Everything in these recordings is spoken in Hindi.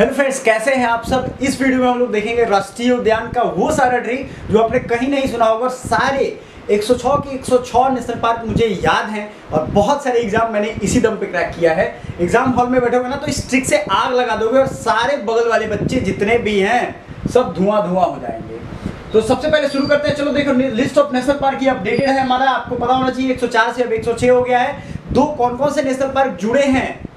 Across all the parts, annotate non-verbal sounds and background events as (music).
हेलो फ्रेंड्स, कैसे हैं आप सब? इस वीडियो में हम लोग देखेंगे राष्ट्रीय उद्यान का वो सारा ट्री जो आपने कहीं नहीं सुना होगा सारे 106 के 106 नेशनल पार्क मुझे याद हैं और बहुत सारे एग्ज़ाम मैंने इसी दम पे क्रैक किया है। एग्ज़ाम हॉल में बैठोगे ना तो इस ट्रिक से आग लगा दोगे और सारे बगल वाले बच्चे जितने भी हैं, सब धुआँ धुआँ हो जाएँगे। तो सबसे पहले शुरू करते हैं। चलो देखो लिस्ट ऑफ़ नेशनल पार्क ये अपडेटेड है हमारा। आपको पता होना चाहिए 104 से अब 106 हो गया है। दो कौन कौन से नेशनल पार्क जुड़े हैं?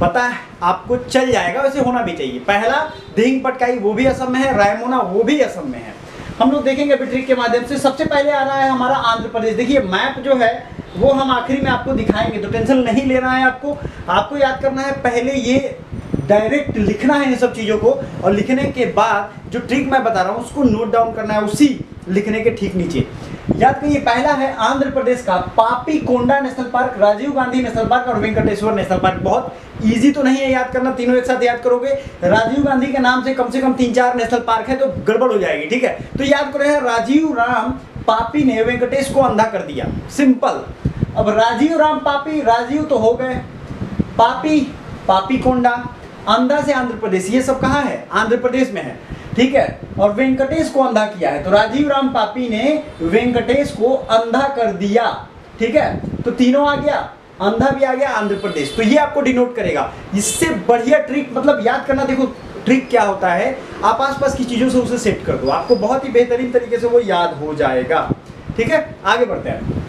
पता है, आपको चल जाएगा, वैसे होना भी चाहिए। पहला, दिंग पटकाई, वो भी असम में है, रायमोना, वो भी असम में है। हम लोग देखेंगे बिट्रिक के माध्यम से। सबसे पहले आ रहा है हमारा आंध्र प्रदेश। देखिए, मैप जो है, वो हम आखिरी में आपको दिखाएँगे तो टेंशन नहीं लेना है आपको। आपको याद करना है, पहले ये डायरेक्ट लिखना है इन सब चीज़ों को और लिखने के बाद जो ट्रिक मैं बता रहा हूँ, उसको नोट डाउन करना है, उसी लिखने के ठीक नीचे। याद करिए, पहला है आंध्र प्रदेश का Papi Konda national park, Rajiv Gandhi national park और वेंकटेश्वर नेशनल पार्क। बहुत इजी तो नहीं है याद करना, तीनों एक साथ याद करोगे। राजीव गांधी के नाम से कम से कम तीन चार नेशनल पार्क है तो गड़बड़ हो जाएगी, ठीक है? तो याद करो राजीव राम पापी ने वेंकटेश को अंधा कर दिया। सिंपल अब राजीव राम पापी, राजीव तो हो गए। पापी पापी कोंडा। अंधा से आंध्र प्रदेश, ये सब कहाँ है? आंध्र प्रदेश में है। ठीक है? और वेंकटेश को अंधा किया है। तो राजीव राम पापी ने वेंकटेश को अंधा कर दिया। ठीक है? तो तीनों आ गया। अंधा भी आ गया, आंध्र प्रदेश। तो ये आपको डिनोट करेगा। इससे बढ़िया ट्रिक मतलब याद करना, देखो ट्रिक क्या होता है? आप आसपास की चीज़ों से उसे सेट कर दो। आपको बहुत ही बेहतरीन तरीके से वो याद हो जाएगा। ठीक है? आगे बढ़ते हैं।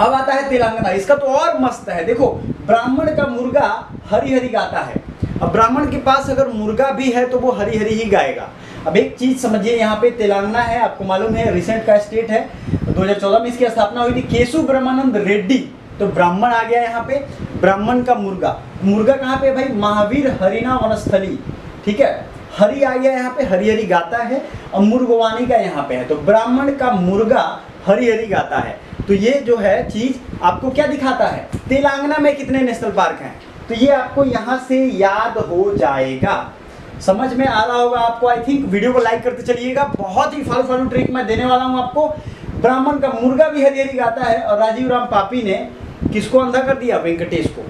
अब आता है तेलंगाना। इसका तो और मस्त है। देखो, ब्राह्मण का मुर्गा हरी हरी गाता है। अब ब्राह्मण के पास अगर मुर्गा भी है तो वो हरी हरी ही गाएगा। अब एक चीज़ समझिए, यहाँ पे तेलंगाना है, आपको मालूम है रिसेंट का स्टेट है। 2014 में इसकी स्थापना हुई थी केशु ब्रह्मानंद रेड्डी। तो ब्राह्मण आ गया यहाँ पे, ब्राह्मण का मुर्गा। मुर्गा कहाँ पे भाई? महावीर हरिना वनस्थली। ठीक है? हरी आ गया यहाँ पे हरी हरी गाता है, और मुर्गवानी का यहाँ पे है। तो ब्राह्मण का मुर्गा हरी हरी गाता है। तो ये जो है चीज़ आपको क्या दिखाता है? तेलंगाना में कितने नेशनल पार्क हैं? तो ये आपको यहाँ से याद हो जाएगा। समझ में आ रहा होगा आपको? आई थिंक वीडियो को लाइक करते चलिएगा। बहुत ही फल फालू ट्रिक मैं देने वाला हूँ आपको। ब्राह्मण का मुर्गा भी हरी हरी गाता है और राजीव राम पापी ने किसको अंधा कर दिया? वेंकटेश को।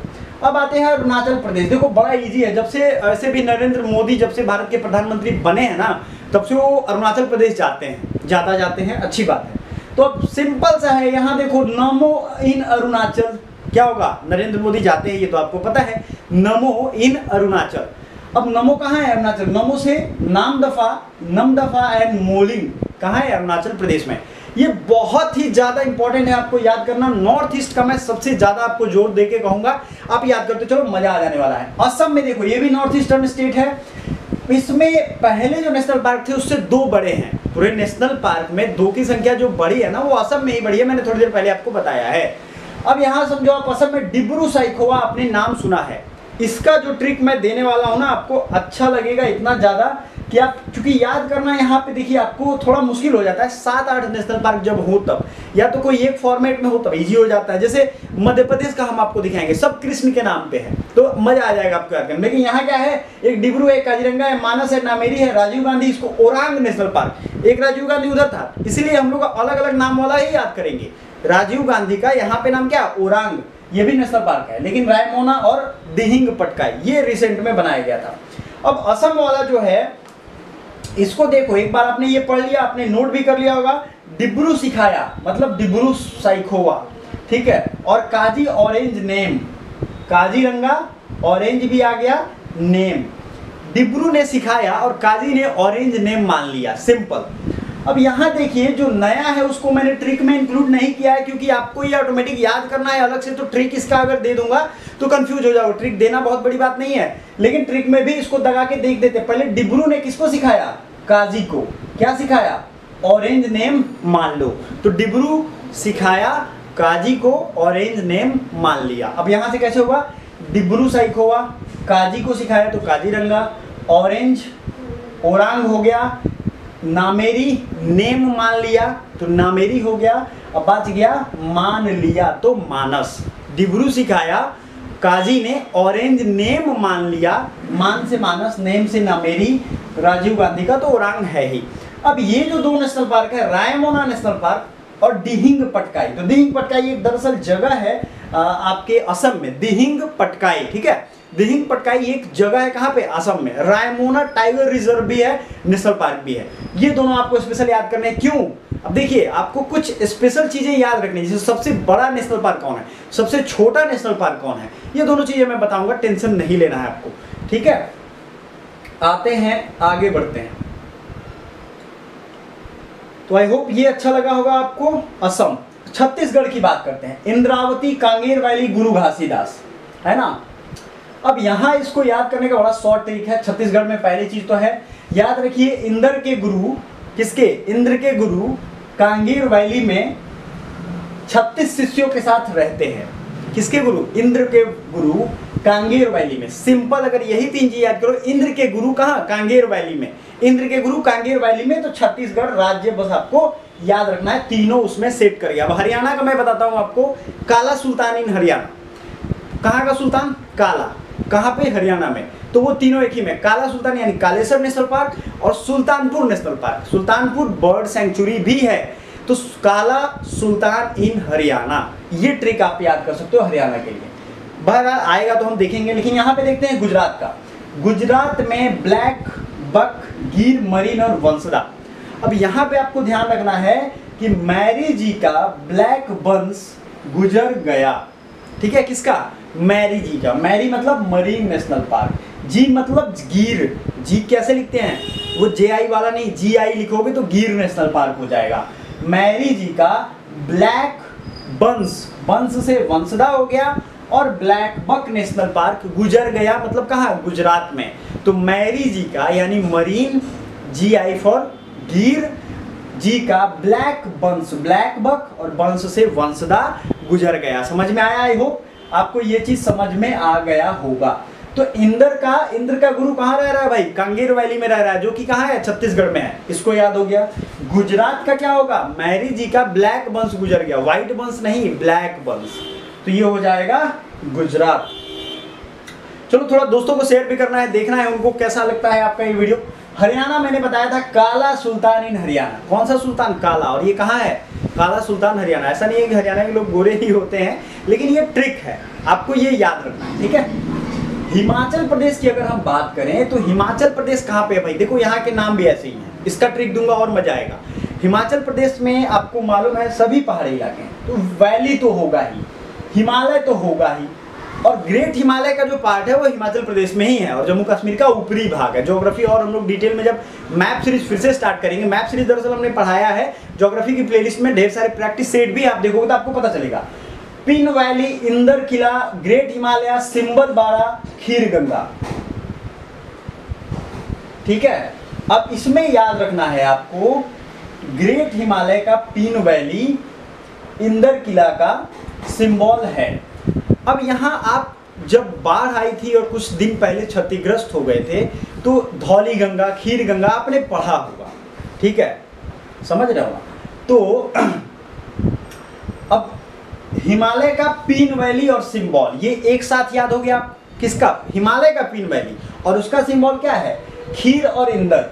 अब आते हैं अरुणाचल प्रदेश। देखो, बड़ा इजी है। जब से, ऐसे भी नरेंद्र मोदी जब से भारत के प्रधानमंत्री बने हैं ना, तब से वो अरुणाचल प्रदेश जाते हैं। जाता जाते हैं। अच्छी बात है। तो अब सिंपल सा है। यहाँ देखो, नमो इन अरुणाचल क्या होगा? नरेंद्र मोदी जाते हैं, ये तो आपको पता है। नमो इन अरुणाचल। अब नमो कहाँ है अरुणाचल? नमो से नाम दफ़ा, नम दफ़ा एंड मोलिंग। कहाँ है अरुणाचल प्रदेश में? ये बहुत ही ज़्यादा इंपॉर्टेंट है, आपको याद करना। नॉर्थ ईस्ट का मैं सबसे ज़्यादा आपको ज़ोर दे के कहूँगा। आप याद करते चलो, मज़ा आ जाने वाला है। असम में देखो, ये भी नॉर्थ ईस्टर्न स्टेट है। इसमें पहले जो नेशनल पार्क थे, उससे दो बड़े हैं। पूरे नेशनल पार्क में दो की संख्या जो बड़ी है ना, वो असम में ही बड़ी है। मैंने थोड़ी देर पहले आपको बताया है। अब यहाँ समझो आप असम में डिब्रू साइखोवा अपने नाम सुना है। इसका जो ट्रिक मैं देने वाला हूँ ना, आपको अच्छा लगेगा इतना ज़्यादा कि आप चूँकि याद करना यहाँ पे देखिए, आपको थोड़ा मुश्किल हो जाता है। सात आठ नेशनल पार्क जब हो तब, या तो कोई एक फॉर्मेट में हो तब इजी हो जाता है। जैसे मध्य प्रदेश का हम आपको दिखाएँगे, सब कृष्ण के नाम पे है तो मज़ा आ जाएगा आपको याद करने लेकिन यहाँ क्या है, एक डिब्रू है काजीरंगा है मानस है नामेरी है, राजीव गांधी, इसको ओरांग नेशनल पार्क। एक राजीव गांधी उधर था, इसीलिए हम लोग अलग अलग नाम वाला ही याद करेंगे। राजीव गांधी का यहाँ पे नाम क्या? ओरांग। ये भी नेशनल पार्क है। लेकिन रायमोना और दिहिंग पटकाई ये रिसेंट में बनाया गया था। अब असम वाला जो है, इसको देखो, एक बार आपने ये पढ़ लिया, आपने नोट भी कर लिया होगा। डिब्रू सिखाया मतलब डिब्रू साइखोवा। ठीक है? और Kazi orange name Kaziranga orange भी आ गया नेम डिब्रू ने सिखाया और काजी ने ऑरेंज नेम मान लिया। सिंपल अब यहाँ देखिए, जो नया है, उसको मैंने ट्रिक में इंक्लूड नहीं किया है, क्योंकि आपको ये ऑटोमेटिक याद करना है, अलग से तो ट्रिक इसका अगर दे दूँगा तो कंफ्यूज हो जाओगे ट्रिक देना बहुत बड़ी बात नहीं है, लेकिन ट्रिक में भी इसको दगा के देख देते पहले डिब्रू ने किसको सिखाया? काजी को। क्या सिखाया? ऑरेंज नेम मान लो। तो डिब्रू सिखाया, काजी को ऑरेंज नेम मान लिया। अब यहाँ से कैसे होगा? डिब्रू साइकोवा काजी को सिखाया तो काजी रंगा। ऑरेंज ओरांग हो गया नामेरी नेम मान लिया तो नामेरी हो गया, अब बच गया मान लिया तो मानस। डिब्रू सिखाया, काजी ने ऑरेंज नेम मान लिया, मान से मानस, नेम से नामेरी राजीव गांधी का तो ओरांग है ही। अब ये जो दो नेशनल पार्क है, रायमोना नेशनल पार्क और डिहिंग पटकाई तो दिहिंग पटकाई एक दरअसल जगह है आपके असम में दिहिंग पटकाई, ठीक है? दिहिंग पटकाई एक जगह है कहाँ पे? असम में। रायमोना टाइगर रिज़र्व भी है, नेशनल पार्क भी है। ये दोनों आपको स्पेशल याद करने हैं। क्यों? अब देखिए, आपको कुछ स्पेशल चीज़ें याद रखनी जैसे सबसे बड़ा नेशनल पार्क कौन है? सबसे छोटा नेशनल पार्क कौन है? ये दोनों चीज़ें मैं बताऊँगा, टेंशन नहीं लेना है आपको। ठीक है? आते हैं, आगे बढ़ते हैं। तो आई होप ये अच्छा लगा होगा आपको। असम। छत्तीसगढ़ की बात करते हैं। इंद्रावती कांगेर वैली गुरु घासीदास। है ना? अब यहाँ इसको याद करने का बड़ा शॉर्ट तरीका है। छत्तीसगढ़ में पहली चीज़ तो है, याद रखिए इंद्र के गुरु किसके? इंद्र के गुरु कांगीर वैली में छत्तीस शिष्यों के साथ रहते हैं। किसके गुरु? इंद्र के गुरु कांगेर वैली में। सिंपल अगर यही तीन चीज़ याद करो, इंद्र के गुरु कहा? कांगेर वैली में। इंद्र के गुरु कांगेर वैली में तो छत्तीसगढ़ राज्य बस आपको याद रखना है, तीनों उसमें सेट कर गया। अब हरियाणा का मैं बताता हूँ आपको, काला सुल्तान इन हरियाणा। कहाँ का सुल्तान? काला। कहाँ पे? हरियाणा में। तो वो तीनों एक ही में। काला सुल्तान यानी कालेसर नेशनल पार्क और Sultanpur national park. Sultanpur bird sanctuary भी है। तो काला सुल्तान इन हरियाणा। ये ट्रिक आप याद कर सकते हो हरियाणा के लिए। बहरहाल आएगा तो हम देखेंगे, लेकिन यहाँ पे देखते हैं गुजरात का। गुजरात में ब्लैक बक, गिर, मरीन और वंशदा। अब यहाँ पे आपको ध्यान रखना है कि मैरी जी का ब्लैक वंश गुजर गया। ठीक है, किसका? मैरी जी का। मैरी मतलब मरीन नेशनल पार्क। जी मतलब गिर। जी कैसे लिखते हैं? वो जे आई वाला नहीं जी आई लिखोगे तो गिर नेशनल पार्क हो जाएगा। मैरी जी का ब्लैक बंस। बंस से वंशदा हो गया और ब्लैक बक नेशनल पार्क गुजर गया मतलब कहा? गुजरात में। तो मैरी जी का यानी मरीन जी आई फॉर गिर, जी का ब्लैक बंस। ब्लैक बक और बंस से वंशदा गुजर गया। समझ में आया आई होप आपको ये चीज़ समझ में आ गया होगा। तो इंद्र का इंद्र का गुरु कहाँ रह रहा है भाई? कांगेर वैली में रह रहा है। जो कि कहाँ है? छत्तीसगढ़ में है। इसको याद हो गया। गुजरात का क्या होगा? मैरी जी का ब्लैक बंस गुजर गया। व्हाइट बंस नहीं, ब्लैक बंस। तो ये हो जाएगा गुजरात। चलो, थोड़ा दोस्तों को शेयर भी करना है, देखना है उनको कैसा लगता है आपका ये वीडियो हरियाणा मैंने बताया था काला सुल्तान इन हरियाणा। कौन सा सुल्तान? काला। और ये कहाँ है? काला सुल्तान हरियाणा। ऐसा नहीं है कि हरियाणा के लोग गोरे ही होते हैं, लेकिन ये ट्रिक है। आपको ये याद रखना है, ठीक है? हिमाचल प्रदेश की अगर हम बात करें तो हिमाचल प्रदेश कहाँ पे है भाई? देखो यहाँ के नाम भी ऐसे ही हैं। इसका ट्रिक दूँगा और मज़ा आएगा। हिमाचल प्रदेश में आपको मालूम है सभी पहाड़ी इलाके हैं। तो वैली तो होगा ही। हिमालय तो होगा ही। और ग्रेट हिमालय का जो पार्ट है, वो हिमाचल प्रदेश में ही है और जम्मू कश्मीर का ऊपरी भाग है। ज्योग्राफी और हम लोग डिटेल में जब मैप सीरीज़ फिर से स्टार्ट करेंगे मैप सीरीज़ दरअसल हमने पढ़ाया है। ज्योग्राफी की प्लेलिस्ट में ढेर सारे प्रैक्टिस सेट भी आप देखोगे तो आपको पता चलेगा। पिन वैली इंदर किला ग्रेट हिमालय सिंबल बाड़ा खीर गंगा ठीक है? अब इसमें याद रखना है आपको ग्रेट हिमालय का पिन वैली इंदर किला का सिंबल है। अब यहाँ आप जब बाढ़ आई थी और कुछ दिन पहले क्षतिग्रस्त हो गए थे तो धौली गंगा, खीर गंगा आपने पढ़ा होगा। ठीक है? समझ रहे हो? तो (clears throat) अब हिमालय का पीन वैली और सिंबल, ये एक साथ याद हो गया किसका? हिमालय का पीन वैली। और उसका सिंबल क्या है? खीर और इंदर।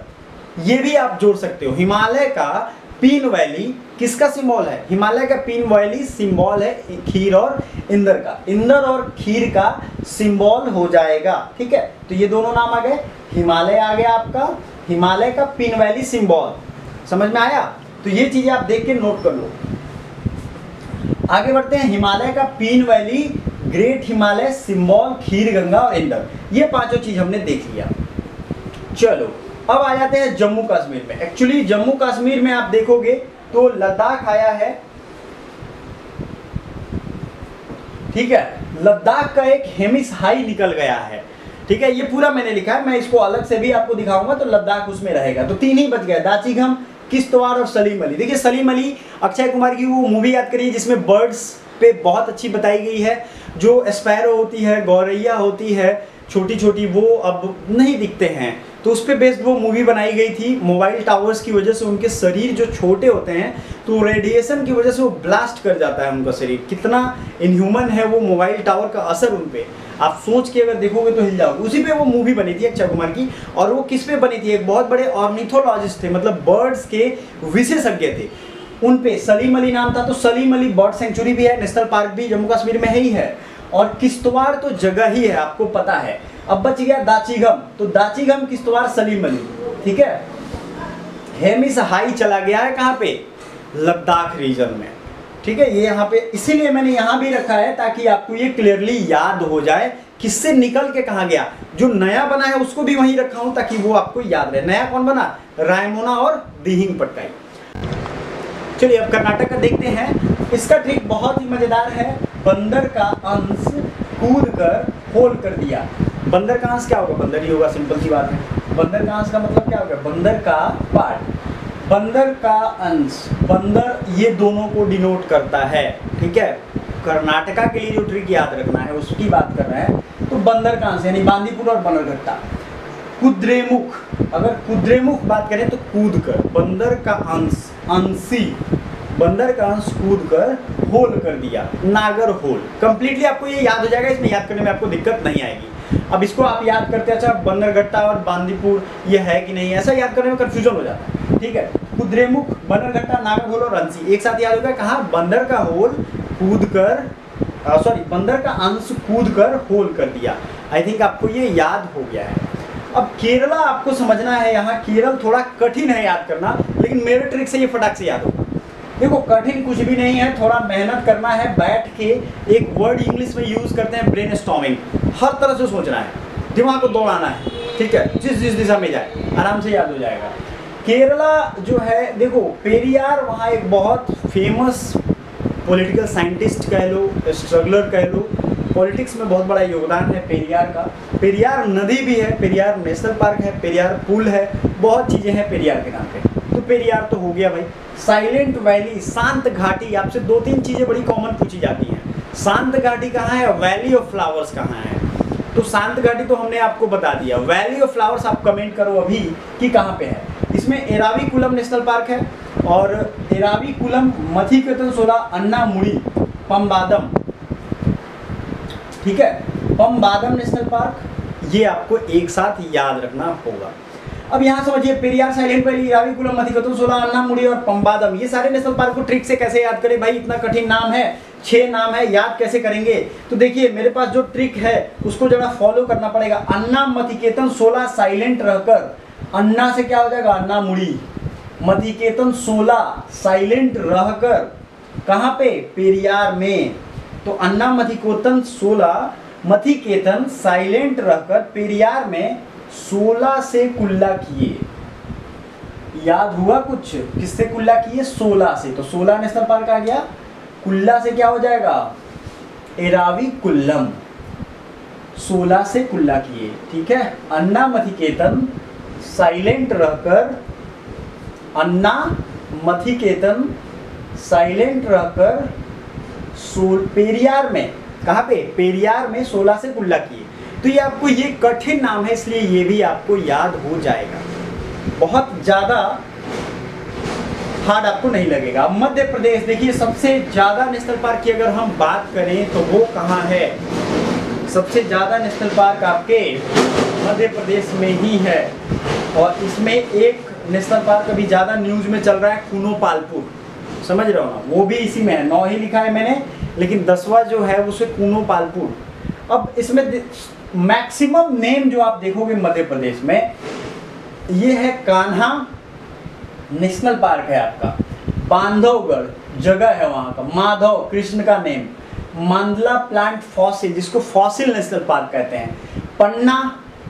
ये भी आप जोड़ सकते हो। हिमालय का पीन वैली किसका सिंबल है? हिमालय का पीन वैली सिंबल है खीर और इंदर का। इंदर और खीर का सिंबल हो जाएगा, ठीक है? तो ये दोनों नाम आ गए। हिमालय आ गया आपका। हिमालय का पीन वैली सिंबल समझ में आया? तो ये चीज़ें आप देख के नोट कर लो। आगे बढ़ते हैं। हिमालय का पीन वैली ग्रेट हिमालय सिंबल खीर, गंगा और इंदर। ये पाँचों चीज़ हमने देख लिया। चलो। अब आ जाते हैं जम्मू कश्मीर में। एक्चुअली जम्मू कश्मीर में आप देखोगे तो लद्दाख आया है। ठीक है? लद्दाख का एक हेमिस हाई निकल गया है। ठीक है? ये पूरा मैंने लिखा है, मैं इसको अलग से भी आपको दिखाऊँगा तो लद्दाख उसमें रहेगा। तो तीन ही बच गया दाचिगम किश्तवाड़ और सलीम अली। देखिए, सलीम अली, अक्षय कुमार की वो मूवी याद करिए, जिसमें बर्ड्स पे बहुत अच्छी बताई गई है। जो स्पैरो होती है, गौरैया होती है छोटी छोटी वो अब नहीं दिखते हैं। तो उस पर बेस्ड वो मूवी बनाई गई थी मोबाइल टावर्स की वजह से उनके शरीर जो छोटे होते हैं तो रेडिएशन की वजह से वो ब्लास्ट कर जाता है उनका शरीर। कितना इनह्यूमन है वो मोबाइल टावर का असर उन पर आप सोच के अगर देखोगे तो हिल जाओगे। उसी पे वो मूवी बनी थी अक्षय कुमार की, और वो किस पे बनी थी? एक बहुत बड़े ऑर्निथोलॉजिस्ट थे मतलब बर्ड्स के विशेषज्ञ थे। उन पे सलीम अली नाम था तो सलीम अली बर्ड सेंचुरी भी है नेशनल पार्क भी, जम्मू कश्मीर में ही है। और किश्तवाड़ तो जगह ही है, आपको पता है। अब बच गया दाचीगम तो दाचीगम किश्तवाड़ सलीम अली ठीक है? हेमिस हाई चला गया है कहाँ पे? लद्दाख रीजन में। ठीक है? ये यहाँ पे इसीलिए मैंने यहाँ भी रखा है ताकि आपको ये क्लियरली याद हो जाए किससे निकल के कहा गया। जो नया बना है उसको भी वहीं रखा हूँ ताकि वो आपको याद रहे। नया कौन बना? रायमोना और दिहिंग पट्टाई। चलिए, अब कर्नाटक का देखते हैं। इसका ट्रिक बहुत ही मज़ेदार है। बंदर का अंश कूद कर होल कर दिया। बंदर का अंश क्या होगा? बंदर ही होगा, सिंपल सी बात है। बंदर का अंश का मतलब क्या होगा? बंदर का पार्ट बंदर का अंश। बंदर ये दोनों को डिनोट करता है, ठीक है? कर्नाटका के लिए जो ट्रिक याद रखना है, उसकी बात कर रहे हैं। तो बंदर का अंश यानी बांदीपुर और बनरघट्टा। कुद्रेमुख। अगर कुद्रेमुख बात करें तो कूद कर। बंदर का अंश, अंशी। बंदर का अंश कूद कर होल कर दिया, नागर होल। कंप्लीटली आपको ये याद हो जाएगा, इसमें याद करने में आपको दिक्कत नहीं आएगी। अब इसको आप याद करते अच्छा बंदरघट्टा और बांदीपुर, ये है कि नहीं ऐसा याद करने में कंफ्यूजन हो जाता है। ठीक है? कुद्रेमुख बंदरघट्टा नागर होल और अंशी एक साथ याद होगा कहा? बंदर का होल कूद कर सॉरी बंदर का अंश कूद कर होल कर दिया। आई थिंक आपको ये याद हो गया है। अब केरला आपको समझना है यहाँ। केरल थोड़ा कठिन है याद करना, लेकिन मेरे ट्रिक से ये फटाक से याद होगा। देखो, कठिन कुछ भी नहीं है, थोड़ा मेहनत करना है, बैठ के एक वर्ड इंग्लिश में यूज़ करते हैं ब्रेन स्टॉमिंग हर तरह से सोचना है, दिमाग को दौड़ाना है, ठीक है? जिस जिस दिशा में जाए, आराम से याद हो जाएगा। केरला जो है, देखो, पेरियार, वहाँ एक बहुत फ़ेमस पॉलिटिकल साइंटिस्ट कह लो स्ट्रगलर कह लो पॉलिटिक्स में बहुत बड़ा योगदान है पेरियार का। पेरियार नदी भी है, पेरियार नेशनल पार्क है, पेरियार पुल है, बहुत चीज़ें हैं पेरियार के नाम पे। तो पेरियार तो हो गया भाई। साइलेंट वैली शांत घाटी आपसे दो तीन चीज़ें बड़ी कॉमन पूछी जाती हैं। शांत घाटी कहाँ है वैली ऑफ़ फ्लावर्स कहाँ है? तो शांत घाटी तो हमने आपको बता दिया। वैली ऑफ़ फ्लावर्स आप कमेंट करो अभी कि कहाँ पे है। इसमें एरावी कुलम नेशनल पार्क है और एरावी कुलम मथिकतन सोला अन्ना मुड़ी पम्बादम। ठीक है? पम्बादम नेशनल पार्क ये आपको एक साथ याद रखना होगा। अब यहाँ समझिए, Periyar, Silent Valley Eravikulam Mathikettan Shola, अन्ना, मुड़ी और पंबादम। ये सारे नेशनल पार्क को ट्रिक से कैसे याद करें? भाई, इतना कठिन नाम है, छह नाम है, याद कैसे करेंगे? तो देखिए, मेरे पास जो ट्रिक है, उसको जरा फॉलो करना पड़ेगा। अन्ना मथिकेतन सोलह साइलेंट रहकर। अन्ना से क्या हो जाएगा? अन्ना, मुड़ी। मधिकेतन 16 साइलेंट रहकर। कहाँ पे? पेरियार में। तो अन्ना मधिकोतन 16 मथिकेतन साइलेंट रहकर पेरियार में 16 से कुल्ला किए। याद हुआ कुछ? किससे कुल्ला किए? 16 से। तो 16 नेशनल पार्क आ गया कुल्ला से क्या हो जाएगा? एरावी कुल्लम। 16 से कुल्ला किए। ठीक है? अन्ना मथिकेतन साइलेंट रहकर, अन्ना मथिकेतन साइलेंट रहकर, सोल पेरियार में कहा पे? पेरियार में 16 से कुल्ला किए। तो ये आपको ये कठिन नाम है, इसलिए ये भी आपको याद हो जाएगा। बहुत ज़्यादा हार्ड आपको नहीं लगेगा। मध्य प्रदेश, देखिए, सबसे ज़्यादा नेशनल पार्क की अगर हम बात करें तो वो कहाँ है? सबसे ज़्यादा नेशनल पार्क आपके मध्य प्रदेश में ही है। और इसमें एक नेशनल पार्क अभी ज़्यादा न्यूज़ में चल रहा है कुनो पालपुर समझ रहे हो ना? वो भी इसी में है। नौ ही लिखा है मैंने। लेकिन दसवा जो है उसे कुनो पालपुर अब इसमें मैक्सिमम नेम जो आप देखोगे मध्य प्रदेश में, ये है कान्हा नेशनल पार्क है आपका। बांधवगढ़ जगह है वहाँ का। माधव कृष्ण का नेम मांदला प्लांट फॉसिल जिसको फॉसिल नेशनल पार्क कहते हैं। पन्ना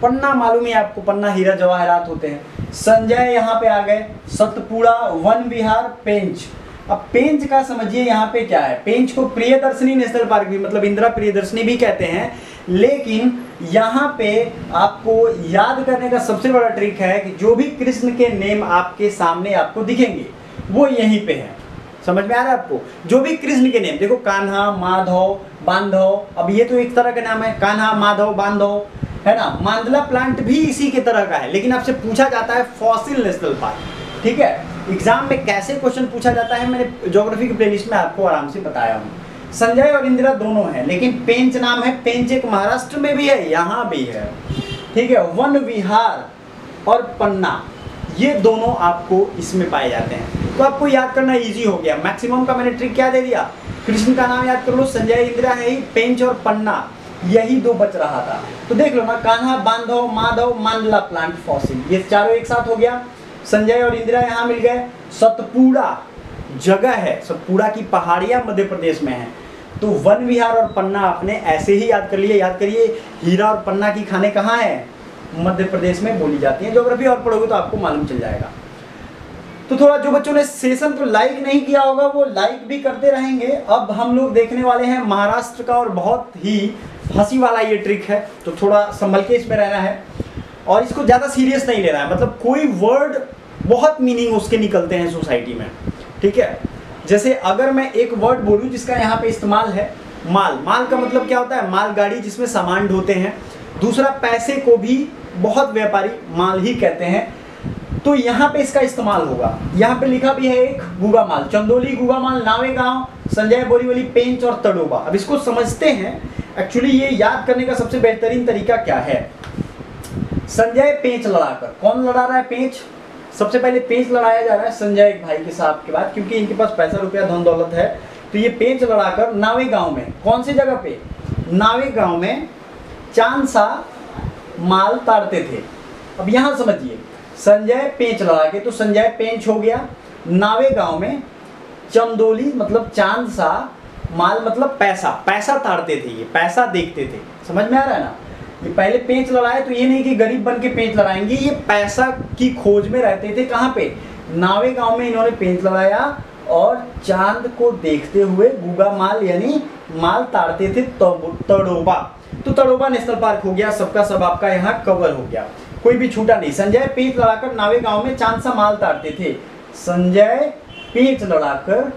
पन्ना मालूम है आपको? पन्ना हीरा जवाहरात होते हैं। संजय यहाँ पे आ गए। सतपुड़ा, वन विहार, पेंच। अब पेंच का समझिए यहाँ पे क्या है? पेंच को प्रियदर्शनी नेशनल पार्क भी मतलब इंदिरा प्रियदर्शनी भी कहते हैं। लेकिन यहाँ पे आपको याद करने का सबसे बड़ा ट्रिक है कि जो भी कृष्ण के नेम आपके सामने आपको दिखेंगे, वो यहीं पे है। समझ में आ रहा है आपको? जो भी कृष्ण के नेम देखो कान्हा, माधव, बांधव, अब ये तो एक तरह का नाम है। कान्हा, माधव, बांधव, है ना? मांदला प्लांट भी इसी के तरह का है, लेकिन आपसे पूछा जाता है फॉसिल नेशनल पार्क ठीक है? एग्ज़ाम में कैसे क्वेश्चन पूछा जाता है, मैंने ज्योग्राफी की प्लेलिस्ट में आपको आराम से बताया हूँ। संजय और इंदिरा दोनों हैं, लेकिन पेंच नाम है, पेंच एक महाराष्ट्र में भी है, यहाँ भी है। ठीक है, वन विहार और पन्ना, ये दोनों आपको इसमें पाए जाते हैं। तो आपको याद करना इजी हो गया। मैक्सिमम का मैंने ट्रिक क्या दे दिया? कृष्ण का नाम याद कर लो, संजय, इंदिरा है ही, पेंच और पन्ना, यही दो बच रहा था। तो देख लो ना, कान्हा, बांधव, माधव, मांडला प्लांट फॉसिल ये चारों एक साथ हो गया। संजय और इंदिरा यहाँ मिल गए। सतपुड़ा जगह है। सतपुड़ा की पहाड़ियाँ मध्य प्रदेश में है। तो वन विहार और पन्ना आपने ऐसे ही याद कर लिए। याद करिए, हीरा और पन्ना की खाने कहाँ है? मध्य प्रदेश में बोली जाती है। ज्योग्राफी और पढ़ोगे तो आपको मालूम चल जाएगा। तो थोड़ा जो बच्चों ने सेशन को लाइक नहीं किया होगा, वो लाइक भी करते रहेंगे। अब हम लोग देखने वाले हैं महाराष्ट्र का और बहुत ही हँसी वाला ये ट्रिक है। तो थोड़ा संभल के इसमें रहना है। और इसको ज़्यादा सीरियस नहीं लेना है। मतलब कोई वर्ड बहुत मीनिंग उसके निकलते हैं सोसाइटी में, ठीक है? जैसे अगर मैं एक वर्ड बोलूँ जिसका यहाँ पे इस्तेमाल है, माल। माल का मतलब क्या होता है? माल गाड़ी जिसमें सामान ढोते हैं। दूसरा, पैसे को भी बहुत व्यापारी माल ही कहते हैं। तो यहाँ पे इसका इस्तेमाल होगा। यहाँ पे लिखा भी है एक, गुगा माल। चंदोली गुगा माल, नावे गाँव, संजय बोरीवली, पेंच और तड़ोबा। अब इसको समझते हैं। एक्चुअली ये याद करने का सबसे बेहतरीन तरीका क्या है? संजय पेंच लड़ाकर। कौन लड़ा रहा है पेंच? सबसे पहले पेंच लड़ाया जा रहा है संजय भाई के साहब के बाद, क्योंकि इनके पास पैसा रुपया धन दौलत है। तो ये पेंच लड़ाकर नावे गाँव में, कौन सी जगह पे? नावे गाँव में चाँद सा माल ताड़ते थे। अब यहाँ समझिए, संजय पेंच लड़ा के तो संजय पेंच हो गया। नावे गाँव में चंदोली मतलब चाँद सा माल मतलब पैसा पैसा ताड़ते थे ये, पैसा देखते थे। समझ में आ रहा है ना? ये पहले पेंच लड़ाए तो ये नहीं कि गरीब बन के पेंच लड़ाएँगे, ये पैसा की खोज में रहते थे कहाँ पे? नावे गाँव में इन्होंने पेंच लड़ाया और चाँद को देखते हुए गुगा माल यानी माल ताड़ते थे तड़ोबा। तो तड़ोबा नेशनल पार्क हो गया, सबका सब आपका यहाँ कवर हो गया। कोई भी छूटा नहीं। संजय पेंच लड़ाकर नावे गाँव में चाँद सा माल ताड़ते थे। संजय पेंच लड़ाकर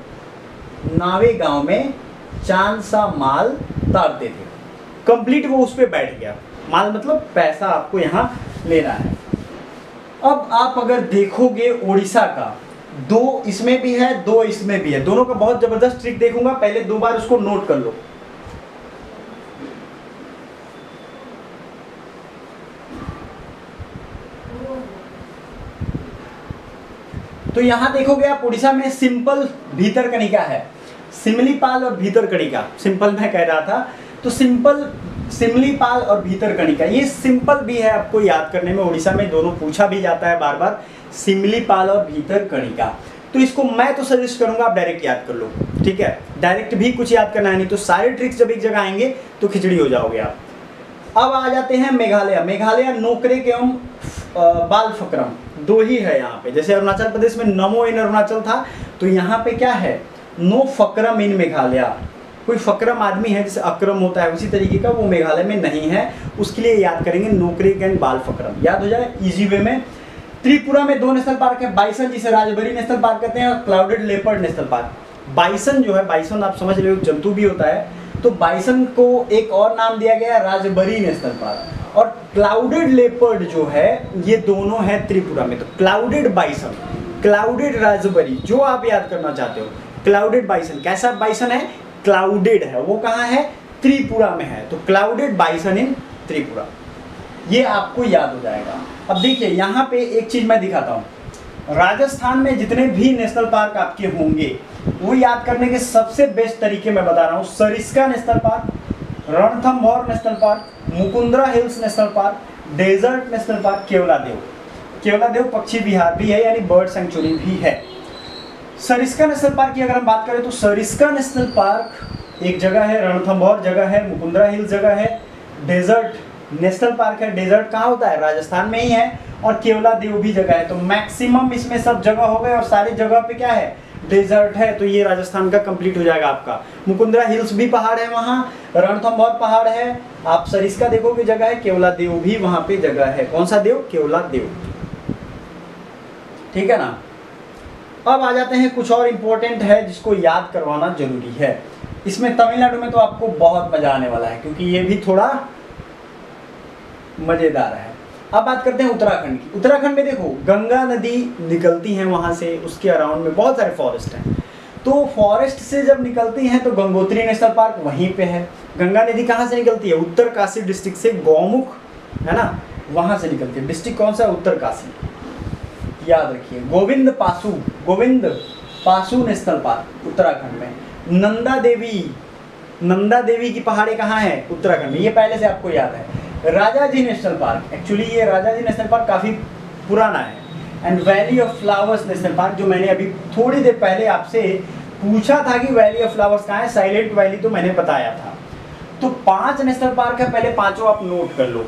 नावे गाँव में चाँद सा माल ताड़ते थे। कंप्लीट वो उस पर बैठ गया। माल मतलब पैसा आपको यहाँ लेना है। अब आप अगर देखोगे ओडिशा का, दो इसमें भी है, दो इसमें भी है। दोनों का बहुत ज़बरदस्त ट्रिक देखूँगा, पहले दो बार उसको नोट कर लो। तो यहाँ देखोगे आप उड़ीसा में सिंपल भीतर कणिका है। सिमलीपाल और भीतर कणिका सिंपल मैं कह रहा था। तो सिंपल सिमलीपाल और भीतर कणिका। ये सिंपल भी है आपको याद करने में उड़ीसा में दोनों पूछा भी जाता है बार बार सिमलीपाल और भीतर कणिका। तो इसको मैं तो सजेस्ट करूँगा, आप डायरेक्ट याद कर लो, ठीक है? डायरेक्ट भी कुछ याद करना है, नहीं तो सारे ट्रिक्स जब एक जगह आएँगे तो खिचड़ी हो जाओगे आप। अब आ जाते हैं मेघालय। मेघालय नोकरे के एवं बाल फक्रम, दो ही है यहाँ पे। जैसे अरुणाचल प्रदेश में नमो इन अरुणाचल था तो यहाँ पे क्या है? नो फक्रम इन मेघालय। कोई फक्रम आदमी है जैसे अक्रम होता है, उसी तरीके का वो मेघालय में नहीं है। उसके लिए याद करेंगे नौकरी एंड बाल फक्रम। याद हो जाए इजी वे में। त्रिपुरा में दो नेशनल पार्क है, बाइसन, जिसे राजबरी नेशनल पार्क कहते हैं, और clouded leopard national park. Bison जो है, बाइसन आप समझ रहे हो, जंतु भी होता है। तो बाइसन को एक और नाम दिया गया राजबरी नेशनल पार्क। और क्लाउडेड लेपर्ड जो है, ये दोनों है त्रिपुरा में। तो क्लाउडेड बाइसन, क्लाउडेड राजबरी, जो आप याद करना चाहते हो, क्लाउडेड बाइसन। कैसा बाइसन है? क्लाउडेड है। वो कहाँ है? त्रिपुरा में है। तो क्लाउडेड बाइसन इन त्रिपुरा। ये आपको याद हो जाएगा। अब देखिए, यहाँ पे एक चीज़ मैं दिखाता हूँ। राजस्थान में जितने भी नेशनल पार्क आपके होंगे, वो याद करने के सबसे बेस्ट तरीके मैं बता रहा हूँ। Sariska National Park Ranthambore National Park, Mukundra Hills National Park, Desert National Park Keoladeo Keoladeo Pakshi Vihar भी है, यानी बर्ड सेंचुरी भी है। सरिस्का नेशनल पार्क की अगर हम बात करें तो सरिस्का नेशनल पार्क एक जगह है रणथम्भौर जगह है, मुकुंदरा हिल जगह है। डेजर्ट, नेशनल पार्क है। डेजर्ट कहाँ होता है? राजस्थान में ही है और केवला देव भी जगह है। तो मैक्सिमम इसमें सब जगह हो गए और सारी जगह पे क्या है? डेजर्ट है तो ये राजस्थान का कंप्लीट हो जाएगा आपका। मुकुंदरा हिल्स भी पहाड़ है वहाँ रणथम्भौर पहाड़ है। आप सरिस्का देखोगे जगह है, केवला देव भी वहाँ पे जगह है। कौन सा देव? केवला देव। ठीक है ना? अब आ जाते हैं, कुछ और इम्पोर्टेंट है जिसको याद करवाना ज़रूरी है। इसमें तमिलनाडु में तो आपको बहुत मज़ा आने वाला है, क्योंकि ये भी थोड़ा मज़ेदार है। अब बात करते हैं उत्तराखंड की। उत्तराखंड में देखो, गंगा नदी निकलती है वहाँ से, उसके अराउंड में बहुत सारे फॉरेस्ट हैं। तो फॉरेस्ट से जब निकलती हैं तो गंगोत्री नेशनल पार्क वहीं पे है। गंगा नदी कहाँ से निकलती है? उत्तर काशी डिस्ट्रिक्ट से, गौमुख, है ना? वहाँ से निकलती है। डिस्ट्रिक्ट कौन सा? है उत्तर काशी। याद रखिए, गोविंद पासु गोविंद पासु नेशनल पार्क उत्तराखंड में। नंदा देवी नंदा देवी की पहाड़ी कहाँ है? उत्तराखंड में। ये पहले से आपको याद है। Rajaji national park. एक्चुअली ये राजा जी नेशनल पार्क काफ़ी पुराना है। And valley of flowers national park, जो मैंने अभी थोड़ी देर पहले आपसे पूछा था कि वैली ऑफ़ फ्लावर्स कहाँ है साइलेंट वैली तो मैंने बताया था। तो पाँच नेशनल पार्क है, पहले पाँचों आप नोट कर लो।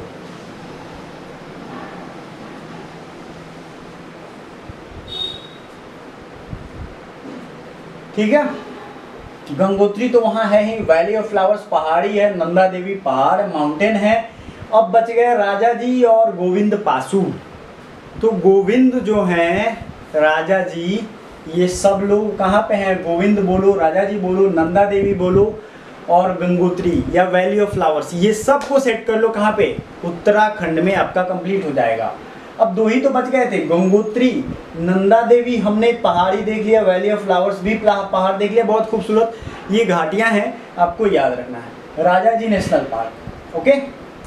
ठीक है? गंगोत्री तो वहाँ है ही वैली ऑफ़ फ्लावर्स पहाड़ी है, नंदा देवी पहाड़ माउंटेन है। अब बच गए राजा जी और गोविंद पासु। तो गोविंद जो है, राजा जी, ये सब लोग कहाँ पे हैं? गोविंद बोलो, राजा जी बोलो, नंदा देवी बोलो और गंगोत्री या वैली ऑफ़ फ्लावर्स ये सबको सेट कर लो कहाँ पे? उत्तराखंड में आपका कंप्लीट हो जाएगा। अब दो ही तो बच गए थे गंगोत्री नंदा देवी हमने पहाड़ी देख लिया वैली ऑफ़ फ्लावर्स भी पहाड़ देख लिया बहुत खूबसूरत। ये घाटियाँ हैं आपको याद रखना है। Rajaji national park okay?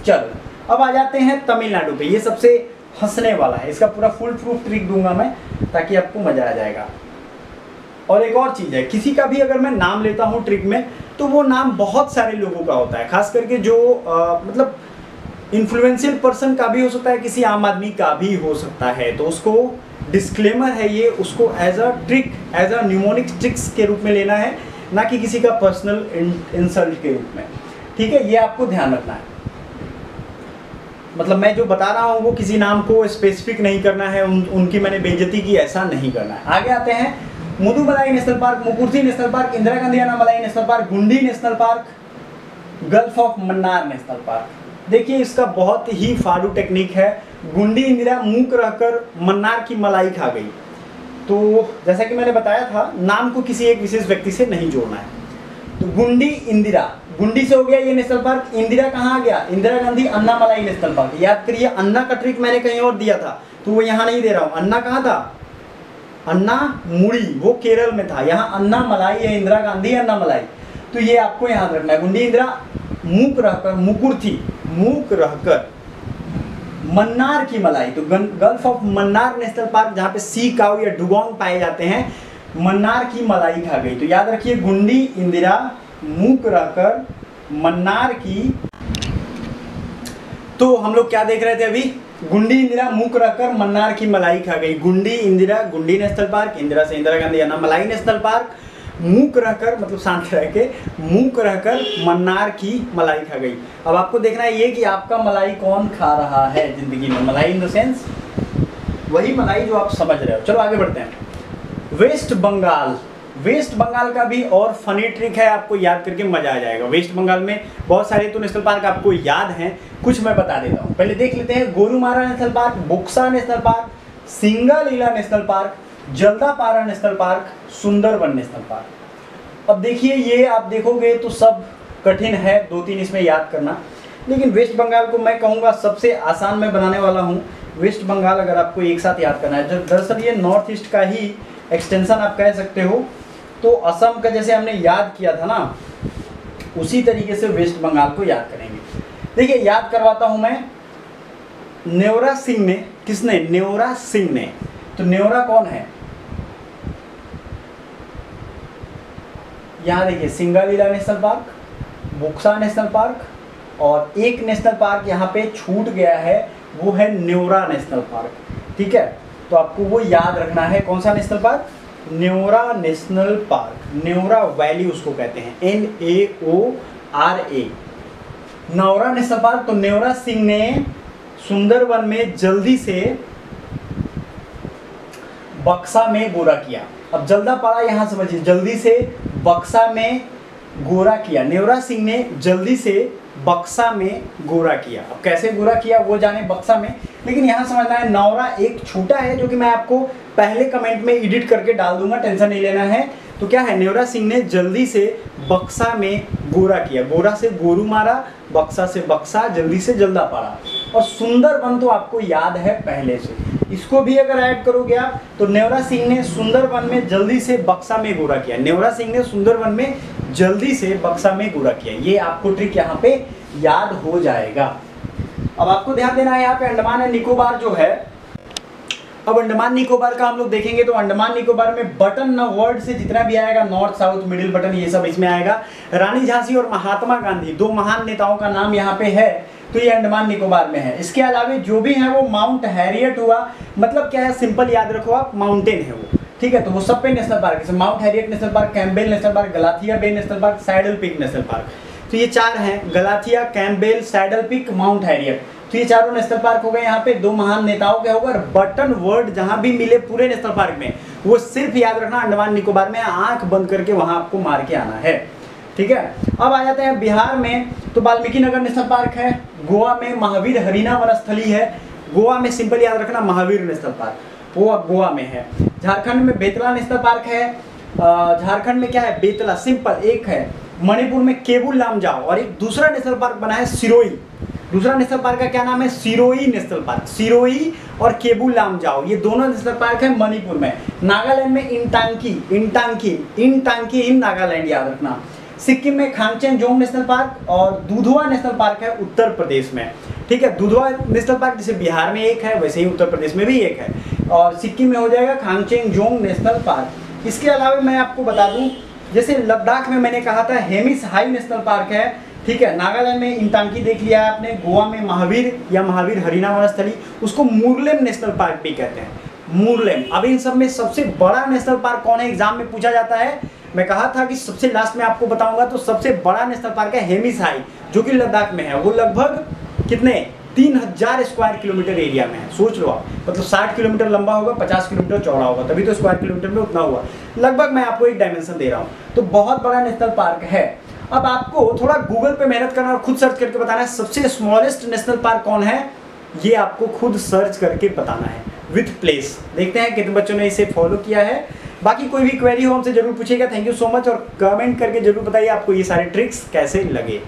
चलो अब आ जाते हैं तमिलनाडु पे। ये सबसे हंसने वाला है। इसका पूरा फुल प्रूफ ट्रिक दूँगा मैं ताकि आपको मज़ा आ जाएगा। और एक और चीज़ है किसी का भी अगर मैं नाम लेता हूँ ट्रिक में तो वो नाम बहुत सारे लोगों का होता है। खास करके जो आ, मतलब इन्फ्लुएंशियल पर्सन का भी हो सकता है किसी आम आदमी का भी हो सकता है। तो उसको डिस्क्लेमर है ये उसको as a trick as a mnemonic tricks के रूप में लेना है ना कि किसी का पर्सनल इंसल्ट के रूप में। ठीक है ये आपको ध्यान रखना है। मतलब मैं जो बता रहा हूँ वो किसी नाम को स्पेसिफिक नहीं करना है उन, उनकी मैंने बेजती की ऐसा नहीं करना है। आगे आते हैं Mudumalai national park Mukurthi national park Indira Gandhi national park Guindy national park gulf of Mannar national park. देखिए, इसका बहुत ही फाड़ू टेक्निक है। गुंडी इंदिरा मूक रहकर मन्नार की मलाई खा गई। तो जैसा कि मैंने बताया था, नाम को किसी एक विशेष व्यक्ति से नहीं जोड़ना है। तो गुंडी इंदिरा, गुंडी से हो गया ये नेशनल पार्क। इंदिरा कहाँ आ गया? इंदिरा गांधी अन्ना मलाई नेशनल पार्क। याद करिए अन्ना का ट्रिक मैंने कहीं और दिया था तो वो यहाँ नहीं दे रहा हूँ। अन्ना कहाँ था? अन्ना मुड़ी, वो केरल में था। यहाँ अन्ना मलाई है, इंदिरा गांधी अन्ना मलाई। तो ये आपको याद रखना है। गुंडी इंदिरा मूक रहकर मुकुर थी। मूक रहकर मन्नार की मलाई तो gulf of Mannar national park जहाँ पे सी काउ या डुगोंग पाए जाते हैं, मन्नार की मलाई खा गई। तो याद रखिए, गुंडी इंदिरा मूक रहकर मन्नार की तो हम लोग क्या देख रहे थे अभी? गुंडी इंदिरा मूक रहकर मन्नार की मलाई खा गई। गुंडी इंदिरा, गुंडी नेशनल पार्क इंदिरा से इंदिरा गांधी मलाई नेशनल पार्क मूक रहकर मतलब शांत रह के मूक रहकर मन्नार की मलाई खा गई। अब आपको देखना है ये कि आपका मलाई कौन खा रहा है ज़िंदगी में? मलाई इन द सेंस वही मलाई जो आप समझ रहे हो। चलो आगे बढ़ते हैं। वेस्ट बंगाल वेस्ट बंगाल का भी और फनी ट्रिक है, आपको याद करके मज़ा आ जाएगा। वेस्ट बंगाल में बहुत सारे तो नेशनल पार्क आपको याद हैं, कुछ मैं बता देता हूँ। पहले देख लेते हैं, Gorumara national park Buxa national park Singalila national park Jaldapara national park Sundarban national park. अब देखिए, ये आप देखोगे तो सब कठिन है दो तीन इसमें याद करना। लेकिन वेस्ट बंगाल को मैं कहूँगा सबसे आसान मैं बनाने वाला हूँ। वेस्ट बंगाल अगर आपको एक साथ याद करना है दरअसल ये नॉर्थ ईस्ट का ही एक्सटेंशन आप कह सकते हो तो असम का जैसे हमने याद किया था ना, उसी तरीके से वेस्ट बंगाल को याद करेंगे। देखिए, याद करवाता हूँ मैं, नेवरा सिंह ने किसने? नेवरा सिंह ने। तो नेवरा कौन है? यहाँ देखिए Singalila national park Buxa national park और एक नेशनल पार्क यहाँ पे छूट गया है, वो है न्योरा नेशनल पार्क। ठीक है? तो आपको वो याद रखना है, कौन सा national park? Neora National Park Neora Valley उसको कहते हैं N A O R A Neora National Park तो न्योरा सिंह ने सुंदरवन में जल्दी से बक्सा में गोरा किया। अब जल्दा पड़ा यहाँ समझिए। जल्दी से बक्सा में गोरा किया। नेवरा सिंह ने जल्दी से बक्सा में गोरा किया। अब कैसे गोरा किया, वो जाने बक्सा में। लेकिन यहाँ समझना है, नौरा एक छोटा है, जो कि मैं आपको पहले कमेंट में एडिट करके डाल दूँगा टेंशन नहीं लेना है। तो क्या है, नेवरा सिंह ने जल्दी से बक्सा में गोरा किया। गोरा से गोरू मारा, बक्सा से बक्सा, जल्दी से जल्दा पड़ा और सुंदरबन तो आपको याद है पहले से। इसको भी अगर ऐड करोगे आप तो नेवरा सिंह ने सुंदरबन में जल्दी से बक्सा में गोरा किया। नेवरा सिंह ने सुंदरबन में जल्दी से बक्सा में गोरा किया। ये आपको ट्रिक यहाँ पे याद हो जाएगा। अब आपको ध्यान देना है, यहाँ पे अंडमान एंड निकोबार जो है अब अंडमान निकोबार का हम लोग देखेंगे तो अंडमान निकोबार में बटन न वर्ड से जितना भी आएगा नॉर्थ साउथ मिडिल बटन ये सब इसमें आएगा। रानी झांसी और महात्मा गांधी, दो महान नेताओं का नाम यहाँ पे है तो ये अंडमान निकोबार में है। इसके अलावा जो भी है वो माउंट हैरियट हुआ मतलब क्या है, सिंपल याद रखो आप, माउंटेन है वो, ठीक है? तो वो सब पे नेशनल पार्क, जैसे mount Harriet national park Campbell national park, Galathea bay national park, saddle peak national park. तो ये चार हैं, Galathea Campbell saddle peak, mount Harriet. तो ये चारों नेशनल पार्क हो गए यहाँ पे, दो महान नेताओं के होगा बटन वर्ड जहाँ भी मिले पूरे नेशनल पार्क में, वो सिर्फ़ याद रखना अंडमान निकोबार में आँख बंद करके वहाँ आपको मार के आना है। ठीक है? अब आ जाते हैं बिहार में तो वाल्मीकि नगर नेशनल पार्क है, गोवा में महावीर हरिना वनस्थली है, गोवा में सिंपल याद रखना महावीर नेशनल पार्क वो अब गोवा में है। झारखंड में बेतला नेशनल पार्क है झारखंड में क्या है? बेतला, सिंपल, एक है। मणिपुर में केबुल लामजाओ और एक दूसरा नेशनल पार्क बना है सिरोई दूसरा नेशनल पार्क का क्या नाम है? Sirohi national park. सिरोई और केबुल लामजाओ ये दोनों नेशनल पार्क है मणिपुर में। नागालैंड में इंटांकी इंटांकी इंटांकी इन नागालैंड याद रखना। सिक्किम में खांगचेन जोंग नेशनल पार्क और दुधवा नेशनल पार्क है उत्तर प्रदेश में। ठीक है, दुधवा नेशनल पार्क जैसे बिहार में एक है, वैसे ही उत्तर प्रदेश में भी एक है। और सिक्किम में हो जाएगा खांगचेन जोंग नेशनल पार्क। इसके अलावा मैं आपको बता दूँ, जैसे लद्दाख में मैंने कहा था, हेमिस हाई नेशनल पार्क है। ठीक है, नागालैंड में इंटांकी देख लिया है आपने, गोवा में महावीर, या महावीर हरिना वनस्थली उसको मुरलेम नेशनल पार्क भी कहते हैं। मुरलेम, अब इन सब में सबसे बड़ा नेशनल पार्क कौन है? एग्ज़ाम में पूछा जाता है। मैं कहा था कि सबसे लास्ट में आपको बताऊँगा तो सबसे बड़ा नेशनल पार्क है हेमिस हाई जो कि लद्दाख में है। वो लगभग कितने? तीन हज़ार स्क्वायर किलोमीटर एरिया में है। सोच लो आप। मतलब साठ किलोमीटर लंबा होगा, पचास किलोमीटर चौड़ा होगा, तभी तो स्क्वायर किलोमीटर में उतना हुआ। लगभग मैं आपको एक डायमेंशन दे रहा हूँ। तो बहुत बड़ा नेशनल पार्क है। अब आपको थोड़ा गूगल पे मेहनत करना और खुद सर्च करके बताना है, सबसे स्मॉलेस्ट नेशनल पार्क कौन है? ये आपको खुद सर्च करके बताना है विथ प्लेस देखते हैं कितने बच्चों ने इसे फॉलो किया है। बाकी कोई भी क्वेरी हो, हमसे ज़रूर पूछेगा थैंक यू सो मच और कमेंट करके ज़रूर बताइए आपको ये सारे ट्रिक्स कैसे लगे।